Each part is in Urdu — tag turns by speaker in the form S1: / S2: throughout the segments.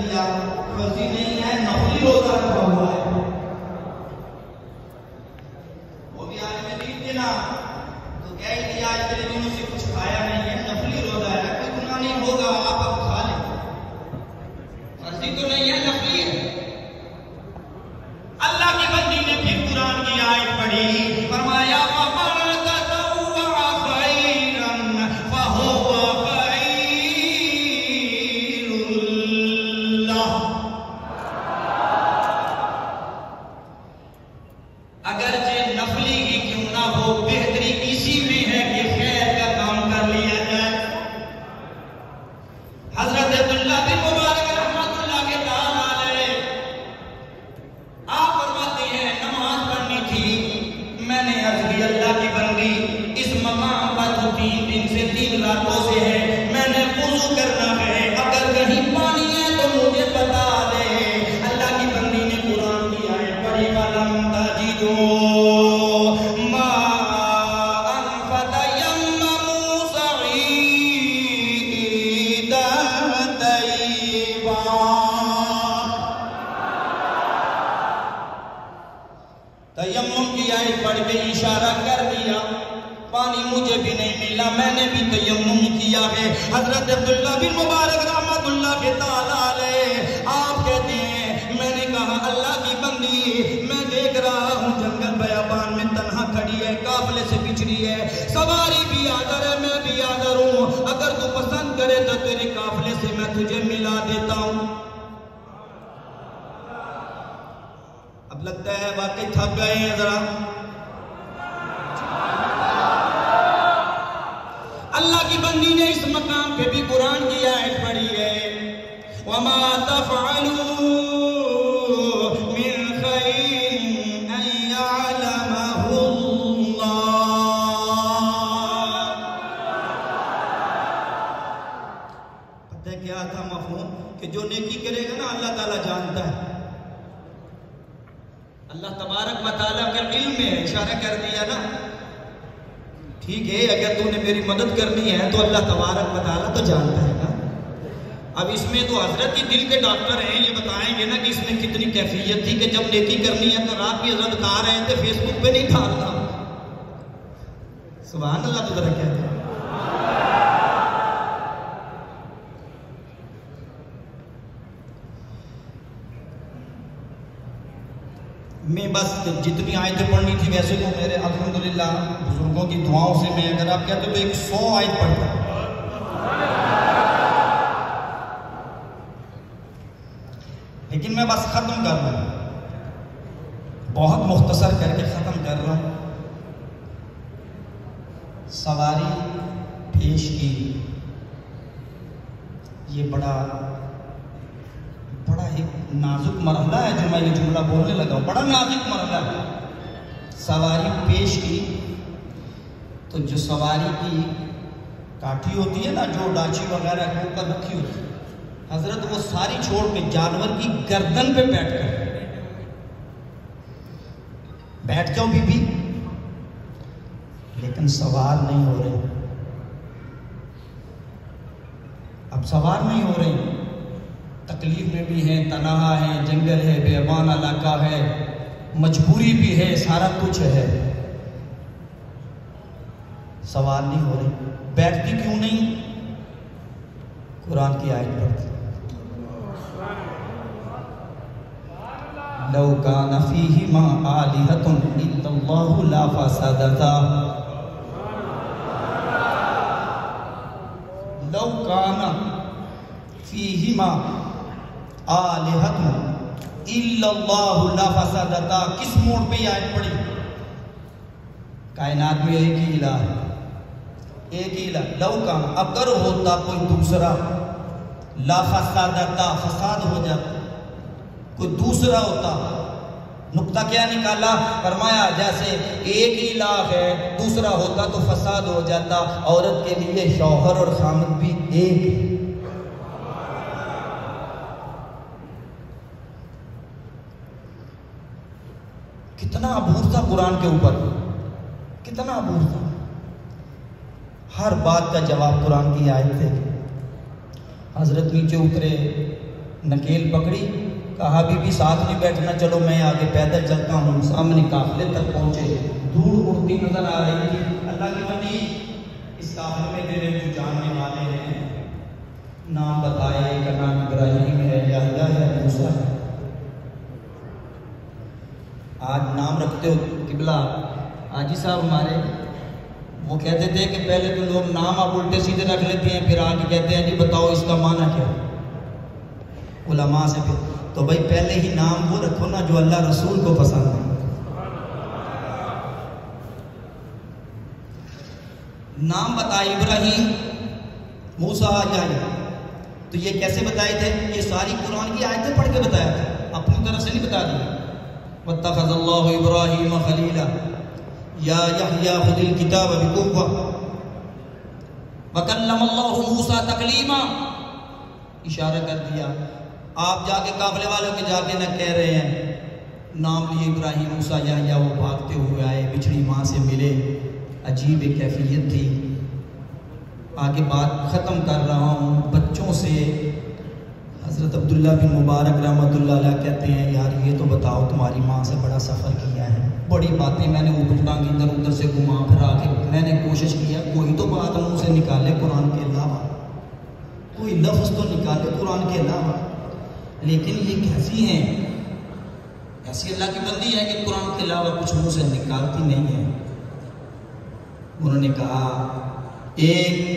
S1: دیا۔ فرضی نہیں ہے نفلی روزہ رکھا ہوا ہے۔ کی آیت کے اشارہ کر دیا، پانی مجھے بھی نہیں ملا، میں نے بھی تیمم کیا ہے۔ حضرت عبداللہ بن مبارک رحمت اللہ کے تعالیٰ علیہ آپ کہتے ہیں، میں نے کہا، اللہ کی بندی، میں دیکھ رہا ہوں، جنگل بیابان میں تنہا کھڑی ہے، قافلے سے بچڑی ہے۔ سواری بھی آدر ہے، میں بھی آدر ہوں۔ اگر تو پسند کرے تو تیرے قافلے سے میں تجھے ملا دیتا ہوں۔ اب لگتا ہے واقعی تھک گئے ہیں ذرا۔ اشارہ کر دیا نا۔ ٹھیک ہے، اگر تو نے میری مدد کرنی ہے تو اللہ تبارک و تو جانتا ہے نا۔ اب اس میں تو حضرت ہی دل کے ڈاکٹر ہیں، یہ بتائیں گے نا کہ اس میں کتنی کیفیت تھی کہ جب نیکی کرنی ہے تو رات بھی حضرت کھا رہے تھے، فیس بک پہ نہیں ڈالنا سبحان اللہ تو ذرا کہتے ہیں میں بس جتنی آیتیں پڑھنی تھی ویسے تو میرے الحمدللہ بزرگوں کی دعاؤں سے میں اگر آپ کہتے تو ایک سو آیت پڑھتا لیکن میں بس ختم کر رہا ہوں بہت مختصر کر کے ختم کر رہا ہوں۔ سواری پیش کی۔ یہ بڑا بڑا ایک نازک مرحلہ ہے جو میں یہ جملہ بولنے لگا ہوں۔ بڑا نازک مرحلہ ہے۔ سواری پیش کی۔ تو جو سواری کی کاٹھی ہوتی ہے نا، جو ڈاچی وغیرہ کے اوپر رکھی ہوتی ہے؟ حضرت وہ ساری چھوڑ کے جانور کی گردن پہ بیٹھ کر۔ بیٹھ جاؤ بی بی لیکن سوار نہیں ہو رہے۔ اب سوار نہیں ہو رہے۔ تکلیف میں بھی ہیں، تنہا ہے جنگل ہے، بیابان علاقہ ہے، مجبوری بھی ہے، سارا کچھ ہے۔ سوال نہیں ہو رہی۔ بیٹھتی کیوں نہیں؟ قرآن کی آیت پڑھتی لو کان فیہما آلہۃ الا اللہ لا فسدتا لو کان فیہما آلہت اللہ لا فسادتا کس موڑ پہ یہ آیت پڑی کائنات میں ایک ہی الہ ہے، ایک ہی الہ، لو کان، اگر ہوتا کوئی دوسرا لا فسادتا فساد ہو جاتا، کوئی دوسرا ہوتا، نقطہ کیا نکالا؟ فرمایا جیسے ایک ہی الہ ہے، دوسرا ہوتا تو فساد ہو جاتا، عورت کے لیے شوہر اور خامد بھی ایک ہے۔ کتنا عبور تھا قرآن کے اوپر؟ کتنا عبور تھا؟ ہر بات کا جواب قرآن کی آیت تھے حضرت نیچے اترے، نکیل پکڑی، کہا بی بی ساتھ نہیں بیٹھنا، چلو، میں آگے پیدل چلتا ہوں۔ سامنے قافلے تک پہنچے۔ دھوڑ اڑتی نظر آ رہی تھی۔ اللہ کی بندی اس ساحل میں تیرے جو جاننے والے ہیں، نام بتائے کا نام ابراہیم ہے یا اللہ ہے موسیٰ ہے آج نام ہو قبلہ۔ آجی صاحب ہمارے، وہ کہتے تھے کہ پہلے تو لوگ نام آپ الٹے سیدھے رکھ لیتے ہیں، پھر آگے کہتے ہیں جی بتاؤ اس کا معنی کیا علماء سے پھر، تو بھائی پہلے ہی نام وہ رکھو نا جو اللہ رسول کو پسند ہے۔ نام بتائے ابراہیم موسا جائے تو یہ کیسے بتائے تھے؟ یہ ساری قرآن کی آیتیں پڑھ کے بتایا تھا۔ اپنی طرف سے نہیں بتا دیا واتخذ اللہ ابراہیم خلیلا یا یحییٰ خذ الکتاب بقوہ وکلم اللہ موسیٰ تکلیما اشارہ کر دیا. آپ جا کے قافلے والوں کے جا کے نہ کہہ رہے ہیں. نام لیے ابراہیم، موسیٰ یحییٰ وہ بھاگتے ہوئے آئے، بچھڑی ماں سے ملے. عجیب کیفیت تھی. آگے بات ختم کر رہا ہوں. بچوں سے عبداللہ بن مبارک رحمۃ اللہ علیہ کہتے ہیں، یار، یہ تو بتاؤ، تمہاری ماں سے بڑا سفر کیا ہے۔ بڑی باتیں میں نے اوپر ٹانگ ادھر ادھر سے گھما پھرا کے میں نے کوشش کیا کوئی تو بات منہ سے نکالے قرآن کے علاوہ۔ کوئی لفظ تو نکالے قرآن کے علاوہ۔ لیکن یہ کیسی ہیں؟ ایسی اللہ کی بندی ہے کہ قرآن کے علاوہ کچھ منہ سے نکالتی نہیں ہے۔ انہوں نے کہا، ایک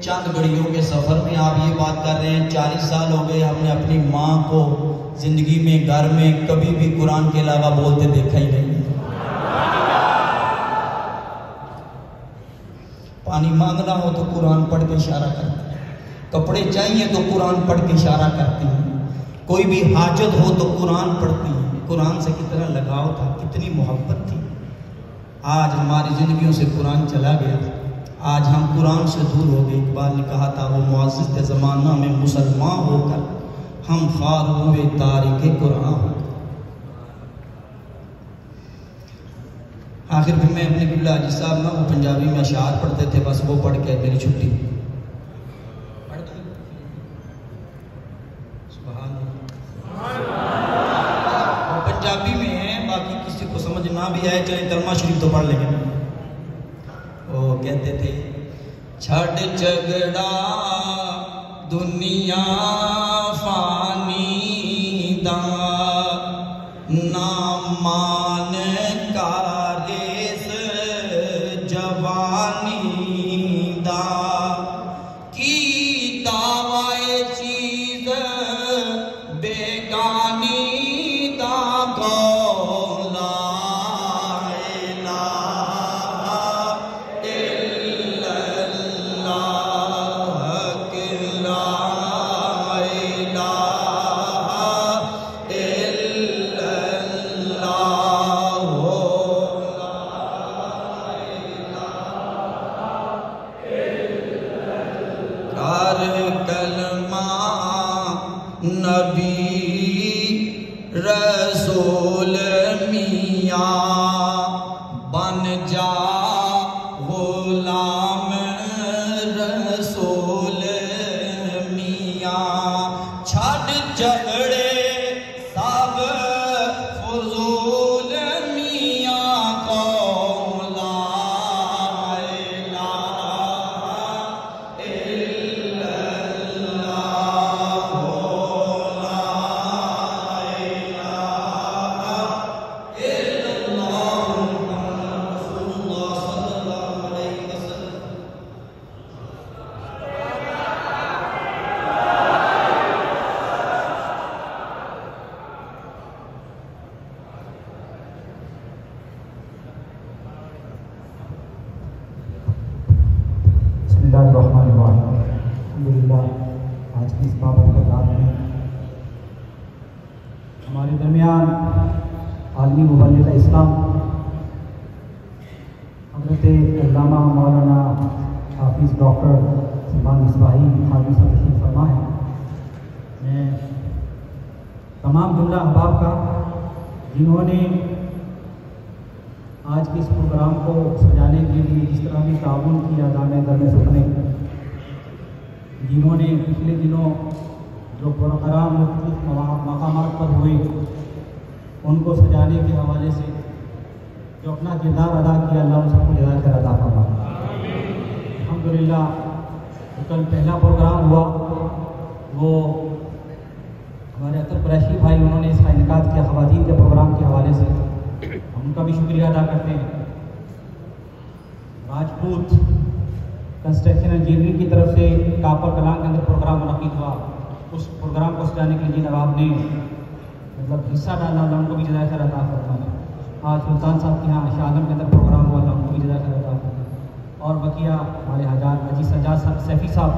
S1: چند گھڑیوں کے سفر میں آپ یہ بات کر رہے ہیں، چالیس سال ہو گئے، ہم نے اپنی ماں کو زندگی میں، گھر میں کبھی بھی قرآن کے علاوہ بولتے دیکھا ہی نہیں۔ پانی مانگنا ہو تو قرآن پڑھ کے اشارہ کرتے ہیں۔ کپڑے چاہیے تو قرآن پڑھ کے اشارہ کرتی ہیں۔ کوئی بھی حاجت ہو تو قرآن پڑھتی ہیں۔ قرآن سے کتنا لگاؤ تھا، کتنی محبت تھی۔ آج ہماری زندگیوں سے قرآن چلا گیا۔ تھا آج ہم قرآن سے دور ہو گئے، اقبال نے کہا تھا، وہ معزز زمانہ میں مسلمان ہو کر ہم خار ہوئے تاریخ قرآن۔ ہو آخر پھر میں اپنے قبلہ حاجی صاحب نا وہ پنجابی میں اشعار پڑھتے تھے، بس وہ پڑھ کے میری چھٹی۔ وہ پنجابی میں ہے باقی کسی کو سمجھ نہ بھی آئے چلے کلمہ شریف تو پڑھ لیں۔ گے وہ کہتے تھے چھڑ جگڑا دنیا اللہ
S2: الرحمن الرحیم الحمدللہ آج کی اس بابرکت رات میں ہمارے درمیان عالمی مبلغ اسلام، حضرت علامہ مولانا حافظ ڈاکٹر سلمان مصباحی خادی صاحب تشریف فرما ہے میں تمام جملہ احباب کا، جنہوں نے آج کے اس پروگرام کو سجانے کے لیے جس طرح بھی تعاون کیا، دانے در میں سکنے جنہوں نے پچھلے دنوں جو پروگرام مختلف مقامات پر ہوئے، ان کو سجانے کے حوالے سے جو اپنا کردار ادا کیا، اللہ ان سب کو جزائے خیر ادا فرما ہم الحمدللہ کل پہلا پروگرام ہوا، وہ ہمارے اطر قریشی بھائی، انہوں نے اس کا انعقاد کیا، خواتین کے پروگرام کے حوالے سے۔ ان کا بھی شکریہ ادا کرتے ہیں۔ راجپوت کنسٹرکشن انجینئرنگ کی طرف سے کاپر کلام کے اندر پروگرام منعقد ہوا۔ اس پروگرام کو سجانے کے لیے نواب نے مطلب حصہ ڈالا، اللہ ان کو بھی جزائے خیر عطا فرمائے۔ آج سلطان صاحب کے یہاں شاہ عالم کے اندر پروگرام ہوا تھا ان کو بھی جزائے خیر عطا فرمائے۔ اور بقیہ ہمارے حجات حجی سجاد صاحب، سیفی صاحب